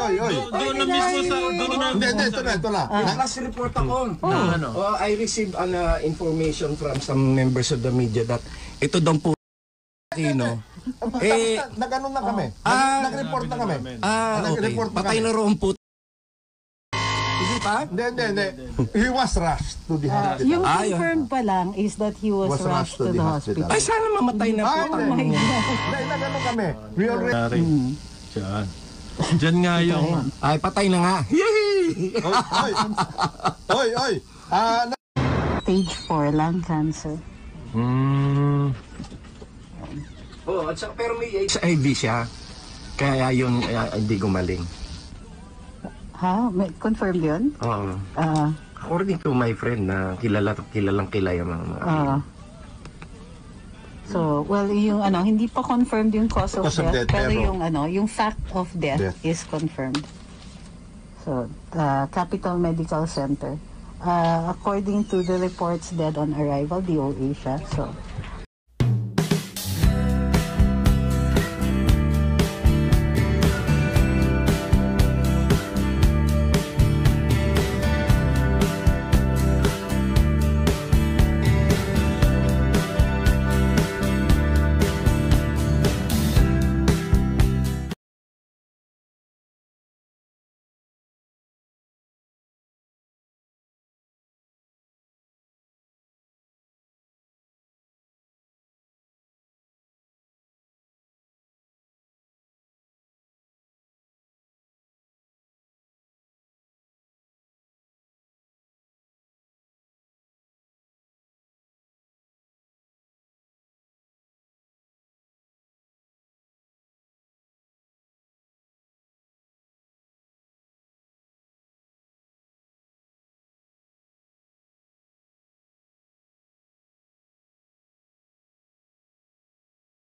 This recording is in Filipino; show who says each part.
Speaker 1: oy, oy.
Speaker 2: Doon na mismo sa... Doon na
Speaker 1: Hindi, hindi, ito na, ito na.
Speaker 3: May last report ako.
Speaker 2: Na ano?
Speaker 3: Oh, I received an uh, information from some members of the media that ito daw po Aquino. Eh,
Speaker 1: Nag-ano na kami.
Speaker 3: Ah,
Speaker 1: Nag-report na kami.
Speaker 3: ah, okay.
Speaker 1: Nag-report na
Speaker 3: Patay na roon po. Hindi pa?
Speaker 1: Hindi, hindi, hindi. He was rushed to the
Speaker 4: Uh,
Speaker 1: hospital.
Speaker 4: yung
Speaker 3: Ah,
Speaker 4: confirmed pa lang is that he was,
Speaker 1: Was
Speaker 4: rushed to the hospital.
Speaker 3: Ay, sana mamatay na po.
Speaker 1: Ah, hindi.
Speaker 4: Oh my God.
Speaker 1: Hindi, nag-ano kami. We already...
Speaker 2: Nangyari. Diyan. Diyan nga yung...
Speaker 3: Ay, patay na nga. Yay!
Speaker 1: Oy, oy. Oy, oy. Ah, na-
Speaker 4: Stage 4 lung cancer.
Speaker 2: Hmm.
Speaker 3: Oh, at saka, pero may HIV siya. Kaya yun, uh, hindi gumaling.
Speaker 4: Ha? May, confirmed yun?
Speaker 3: Oo.
Speaker 4: Ah,
Speaker 3: according to my friend na kilala, kilalang kilala yung mga mga
Speaker 4: ah. So, well, yung ano, hindi pa confirmed yung cause of,
Speaker 1: Cause of
Speaker 4: death,
Speaker 1: death,
Speaker 4: pero,
Speaker 1: pero-
Speaker 4: yung ano, yung fact of death,
Speaker 1: Death.
Speaker 4: is confirmed. So, uh, Capital Medical Center. Uh, according to the reports dead on arrival, DOA siya. So,